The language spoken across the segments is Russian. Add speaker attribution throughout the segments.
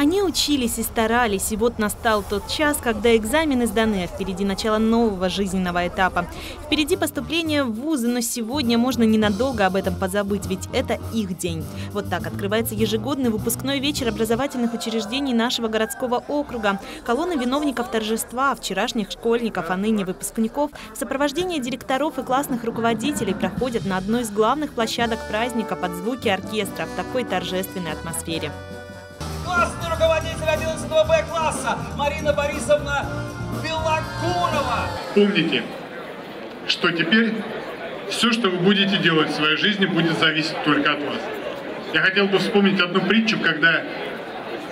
Speaker 1: Они учились и старались, и вот настал тот час, когда экзамены сданы, а впереди начало нового жизненного этапа. Впереди поступление в вузы, но сегодня можно ненадолго об этом позабыть, ведь это их день. Вот так открывается ежегодный выпускной вечер образовательных учреждений нашего городского округа. Колонны виновников торжества, вчерашних школьников, а ныне выпускников в сопровождении директоров и классных руководителей проходят на одной из главных площадок праздника под звуки оркестра в такой торжественной атмосфере
Speaker 2: классный руководитель 11 Б класса Марина Борисовна Белокурова.
Speaker 3: Помните, что теперь все, что вы будете делать в своей жизни, будет зависеть только от вас. Я хотел бы вспомнить одну притчу, когда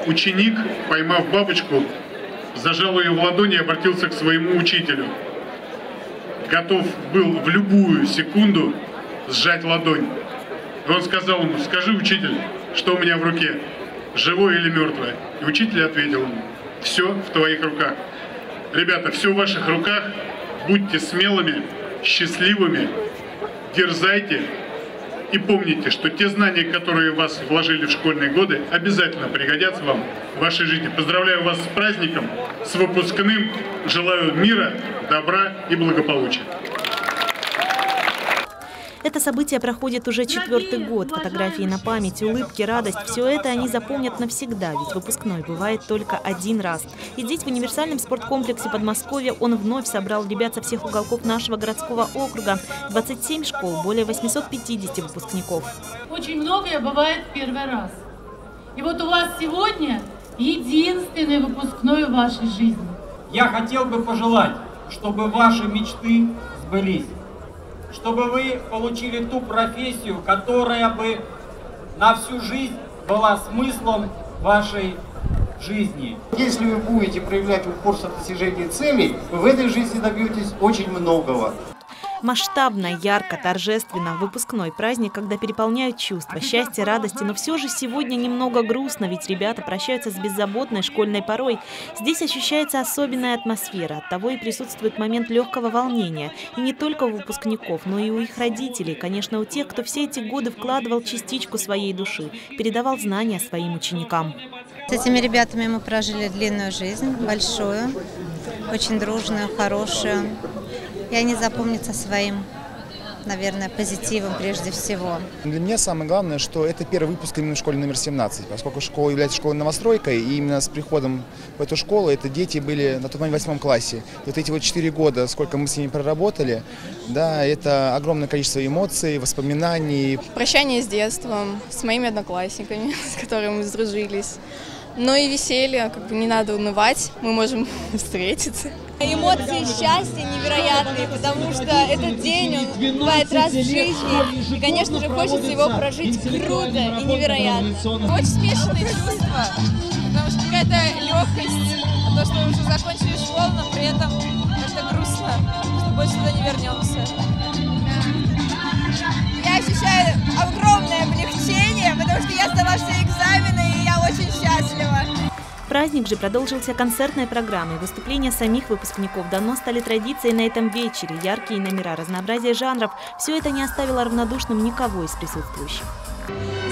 Speaker 3: ученик, поймав бабочку, зажал ее в ладони и обратился к своему учителю. Готов был в любую секунду сжать ладонь. И он сказал ему, скажи, учитель, что у меня в руке живое или мертвое? И учитель ответил ему, все в твоих руках. Ребята, все в ваших руках, будьте смелыми, счастливыми, дерзайте и помните, что те знания, которые вас вложили в школьные годы, обязательно пригодятся вам в вашей жизни. Поздравляю вас с праздником, с выпускным, желаю мира, добра и благополучия.
Speaker 1: Это событие проходит уже четвертый год. Фотографии на память, улыбки, радость – все это они запомнят навсегда, ведь выпускной бывает только один раз. И здесь, в универсальном спорткомплексе Подмосковья, он вновь собрал ребят со всех уголков нашего городского округа. 27 школ, более 850 выпускников.
Speaker 4: Очень многое бывает в первый раз. И вот у вас сегодня единственный выпускной в вашей жизни.
Speaker 2: Я хотел бы пожелать, чтобы ваши мечты сбылись чтобы вы получили ту профессию, которая бы на всю жизнь была смыслом вашей жизни.
Speaker 5: Если вы будете проявлять упорство в достижении целей, вы в этой жизни добьетесь очень многого.
Speaker 1: Масштабно, ярко, торжественно. Выпускной праздник, когда переполняют чувства, счастья, радости. Но все же сегодня немного грустно, ведь ребята прощаются с беззаботной школьной порой. Здесь ощущается особенная атмосфера. От того и присутствует момент легкого волнения. И не только у выпускников, но и у их родителей. Конечно, у тех, кто все эти годы вкладывал частичку своей души, передавал знания своим ученикам.
Speaker 6: С этими ребятами мы прожили длинную жизнь, большую, очень дружную, хорошую и они запомнятся своим наверное, позитивом прежде всего.
Speaker 7: Для меня самое главное, что это первый выпуск именно в школе номер 17, поскольку школа является школой новостройкой, и именно с приходом в эту школу это дети были на тот момент в восьмом классе. И вот эти вот четыре года, сколько мы с ними проработали, да, это огромное количество эмоций, воспоминаний.
Speaker 8: Прощание с детством, с моими одноклассниками, с которыми мы сдружились. Но и веселье, как бы не надо унывать, мы можем встретиться.
Speaker 9: Эмоции счастья невероятные, потому что этот день, он бывает раз в жизни, и, конечно же, хочется его прожить круто и невероятно.
Speaker 8: Очень смешанные чувства, потому что какая-то легкость, то, что мы уже закончили школу, но при этом это грустно, что больше туда не вернемся.
Speaker 9: Я ощущаю огромное облегчение, потому что я сдала все экзамены,
Speaker 1: Праздник же продолжился концертной программой. Выступления самих выпускников давно стали традицией на этом вечере. Яркие номера, разнообразие жанров – все это не оставило равнодушным никого из присутствующих.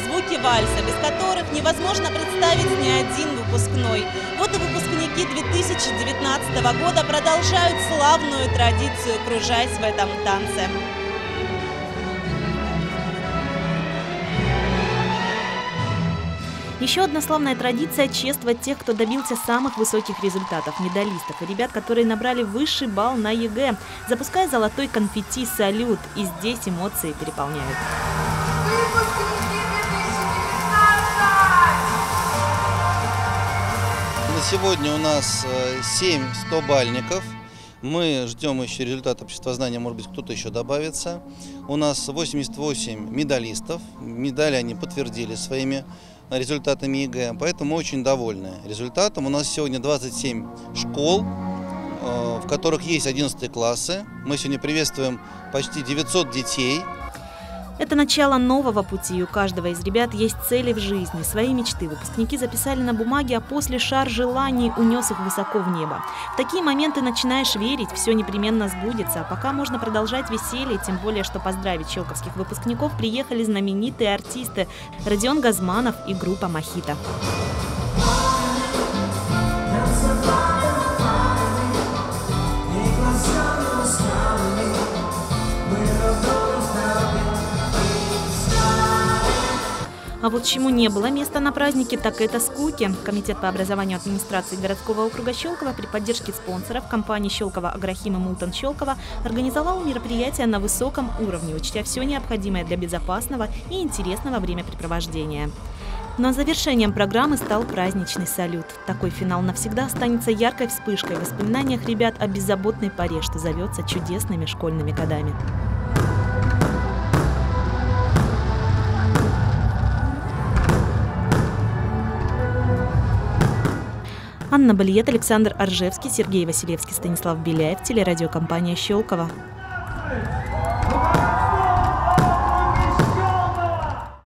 Speaker 10: Звуки вальса, без которых невозможно представить ни один выпускной. Вот и выпускники 2019 года продолжают славную традицию, кружась в этом танце.
Speaker 1: Еще одна славная традиция – чествовать тех, кто добился самых высоких результатов, медалистов и ребят, которые набрали высший балл на ЕГЭ, запуская золотой конфетти «Салют». И здесь эмоции переполняют.
Speaker 11: На сегодня у нас 7 э, 100-бальников. Мы ждем еще результат обществознания, может быть, кто-то еще добавится. У нас 88 медалистов. Медали они подтвердили своими результатами ЕГЭ, поэтому очень довольны результатом. У нас сегодня 27 школ, э, в которых есть 11 классы. Мы сегодня приветствуем почти 900 детей.
Speaker 1: Это начало нового пути. У каждого из ребят есть цели в жизни, свои мечты. Выпускники записали на бумаге, а после шар желаний унес их высоко в небо. В такие моменты начинаешь верить, все непременно сбудется. А пока можно продолжать веселье, тем более, что поздравить щелковских выпускников приехали знаменитые артисты Родион Газманов и группа «Мохито». А вот чему не было места на празднике, так это скуки. Комитет по образованию администрации городского округа Щелково при поддержке спонсоров компании Щелково Агрохим и Мултон Щелково организовал мероприятие на высоком уровне, учтя все необходимое для безопасного и интересного времяпрепровождения. Но завершением программы стал праздничный салют. Такой финал навсегда останется яркой вспышкой в воспоминаниях ребят о беззаботной паре, что зовется чудесными школьными годами. Анна Бальет, Александр Аржевский, Сергей Василевский, Станислав Беляев, телерадиокомпания «Щелково».